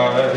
uh,